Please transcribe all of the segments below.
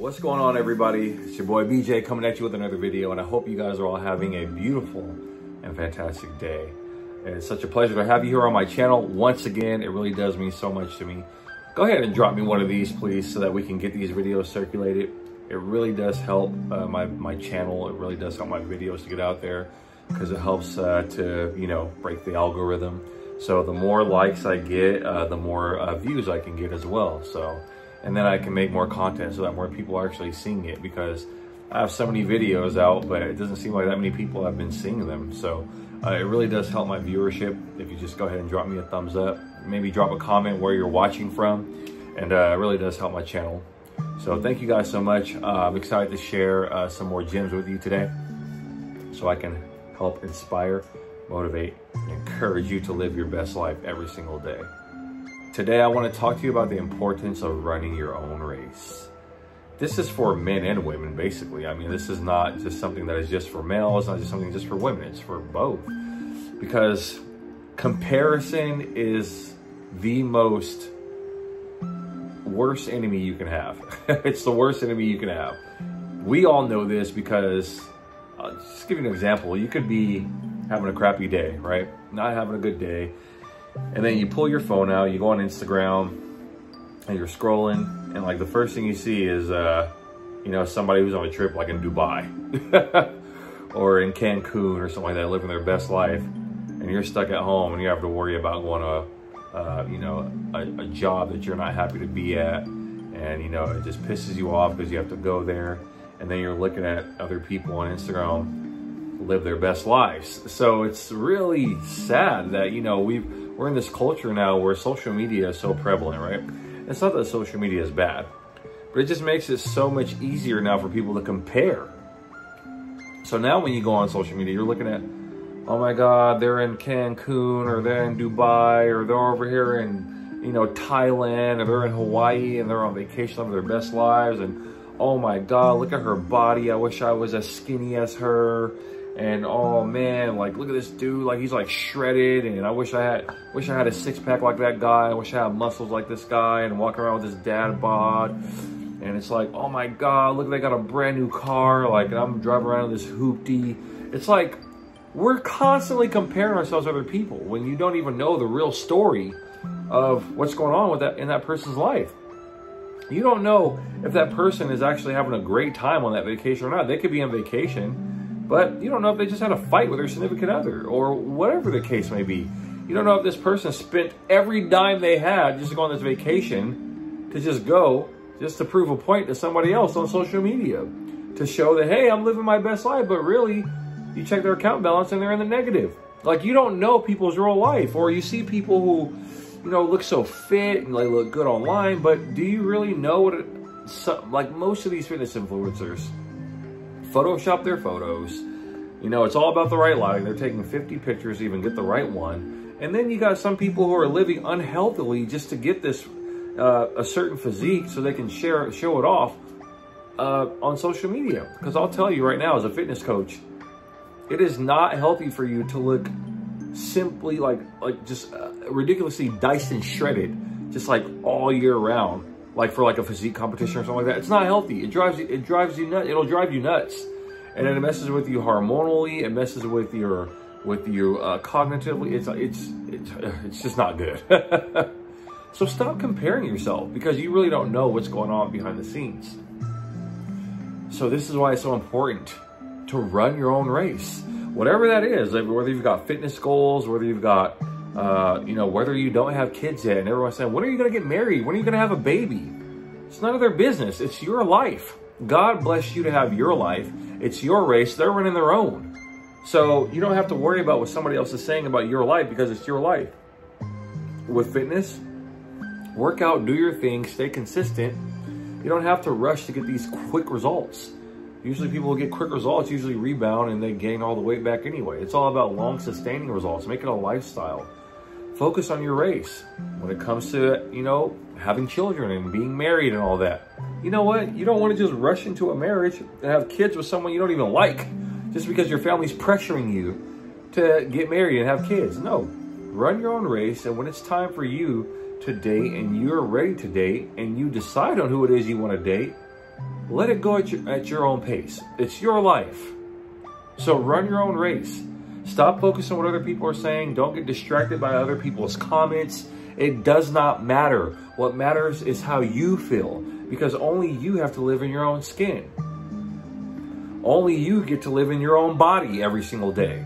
What's going on everybody? It's your boy BJ coming at you with another video and I hope you guys are all having a beautiful and fantastic day. It's such a pleasure to have you here on my channel. Once again, it really does mean so much to me. Go ahead and drop me one of these please so that we can get these videos circulated. It really does help uh, my, my channel. It really does help my videos to get out there because it helps uh, to, you know, break the algorithm. So the more likes I get, uh, the more uh, views I can get as well. So and then I can make more content so that more people are actually seeing it because I have so many videos out, but it doesn't seem like that many people have been seeing them. So uh, it really does help my viewership if you just go ahead and drop me a thumbs up, maybe drop a comment where you're watching from, and uh, it really does help my channel. So thank you guys so much. Uh, I'm excited to share uh, some more gems with you today so I can help inspire, motivate, and encourage you to live your best life every single day. Today, I want to talk to you about the importance of running your own race. This is for men and women, basically. I mean, this is not just something that is just for males, not just something just for women, it's for both. Because comparison is the most worst enemy you can have. it's the worst enemy you can have. We all know this because, uh, just give you an example, you could be having a crappy day, right? Not having a good day and then you pull your phone out, you go on Instagram, and you're scrolling, and like the first thing you see is, uh, you know, somebody who's on a trip like in Dubai. Or in Cancun or something like that, living their best life, and you're stuck at home and you have to worry about going to, uh, you know, a, a job that you're not happy to be at, and you know it just pisses you off because you have to go there, and then you're looking at other people on Instagram live their best lives. So it's really sad that you know we've we're in this culture now where social media is so prevalent, right? It's not that social media is bad, but it just makes it so much easier now for people to compare. So now when you go on social media, you're looking at, oh my God, they're in Cancun or they're in Dubai or they're over here in, you know, Thailand or they're in Hawaii and they're on vacation of their best lives. And oh my God, look at her body. I wish I was as skinny as her and oh man, like look at this dude, like he's like shredded, and I wish I had, wish I had a six pack like that guy. I wish I had muscles like this guy, and walking around with this dad bod. And it's like, oh my god, look, they got a brand new car, like I'm driving around in this hoopty. It's like we're constantly comparing ourselves to other people when you don't even know the real story of what's going on with that in that person's life. You don't know if that person is actually having a great time on that vacation or not. They could be on vacation but you don't know if they just had a fight with their significant other or whatever the case may be. You don't know if this person spent every dime they had just to go on this vacation to just go just to prove a point to somebody else on social media to show that, hey, I'm living my best life. But really, you check their account balance and they're in the negative. Like you don't know people's real life or you see people who, you know, look so fit and they look good online. But do you really know what it, so, like most of these fitness influencers, Photoshop their photos. You know, it's all about the right lighting. They're taking 50 pictures to even get the right one. And then you got some people who are living unhealthily just to get this uh, a certain physique so they can share show it off uh, on social media. Because I'll tell you right now, as a fitness coach, it is not healthy for you to look simply like like just uh, ridiculously diced and shredded, just like all year round like for like a physique competition or something like that. It's not healthy. It drives you, it drives you nuts. It'll drive you nuts. And then it messes with you hormonally. It messes with your, with you uh, cognitively. It's, it's, it's, it's just not good. so stop comparing yourself because you really don't know what's going on behind the scenes. So this is why it's so important to run your own race. Whatever that is, whether you've got fitness goals, whether you've got uh, you know, whether you don't have kids yet, and everyone's saying, when are you going to get married? When are you going to have a baby? It's none of their business. It's your life. God bless you to have your life. It's your race. They're running their own. So you don't have to worry about what somebody else is saying about your life because it's your life. With fitness, work out, do your thing, stay consistent. You don't have to rush to get these quick results. Usually people get quick results, usually rebound and they gain all the weight back anyway. It's all about long sustaining results, make it a lifestyle focus on your race when it comes to, you know, having children and being married and all that. You know what? You don't want to just rush into a marriage and have kids with someone you don't even like just because your family's pressuring you to get married and have kids. No, run your own race. And when it's time for you to date and you're ready to date and you decide on who it is you want to date, let it go at your, at your own pace. It's your life. So run your own race. Stop focusing on what other people are saying. Don't get distracted by other people's comments. It does not matter. What matters is how you feel because only you have to live in your own skin. Only you get to live in your own body every single day.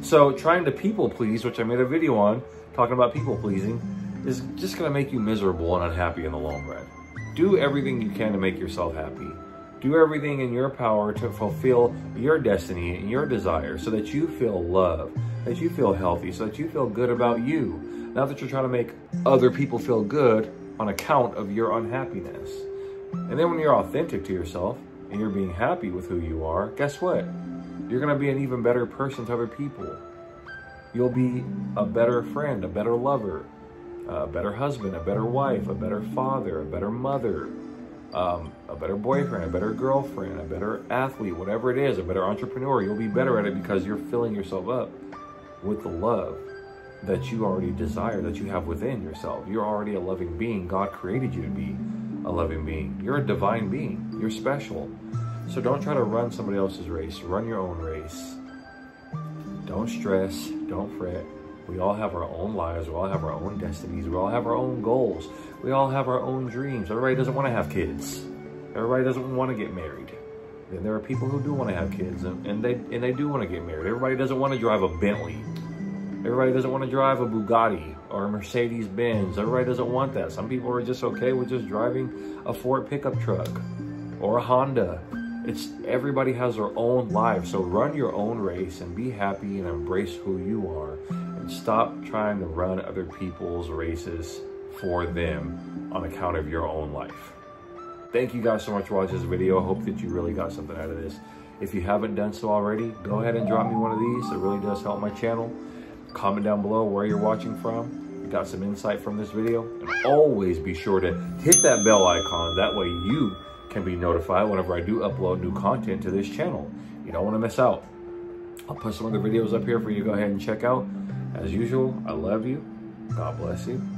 So trying to people please, which I made a video on talking about people pleasing, is just going to make you miserable and unhappy in the long run. Do everything you can to make yourself happy. Do everything in your power to fulfill your destiny and your desire so that you feel love, that you feel healthy, so that you feel good about you. Not that you're trying to make other people feel good on account of your unhappiness. And then when you're authentic to yourself and you're being happy with who you are, guess what? You're going to be an even better person to other people. You'll be a better friend, a better lover, a better husband, a better wife, a better father, a better mother, um, a better boyfriend, a better girlfriend, a better athlete, whatever it is, a better entrepreneur. You'll be better at it because you're filling yourself up with the love that you already desire, that you have within yourself. You're already a loving being. God created you to be a loving being. You're a divine being. You're special. So don't try to run somebody else's race. Run your own race. Don't stress. Don't fret. We all have our own lives. We all have our own destinies. We all have our own goals. We all have our own dreams. Everybody doesn't want to have kids. Everybody doesn't want to get married. And there are people who do want to have kids and, and they and they do want to get married. Everybody doesn't want to drive a Bentley. Everybody doesn't want to drive a Bugatti or a Mercedes Benz. Everybody doesn't want that. Some people are just okay with just driving a Ford pickup truck or a Honda. It's everybody has their own life. So run your own race and be happy and embrace who you are and stop trying to run other people's races for them on account of your own life. Thank you guys so much for watching this video. I hope that you really got something out of this. If you haven't done so already, go ahead and drop me one of these. It really does help my channel. Comment down below where you're watching from. You got some insight from this video. And always be sure to hit that bell icon. That way you can be notified whenever I do upload new content to this channel. You don't want to miss out. I'll put some other videos up here for you to go ahead and check out. As usual, I love you. God bless you.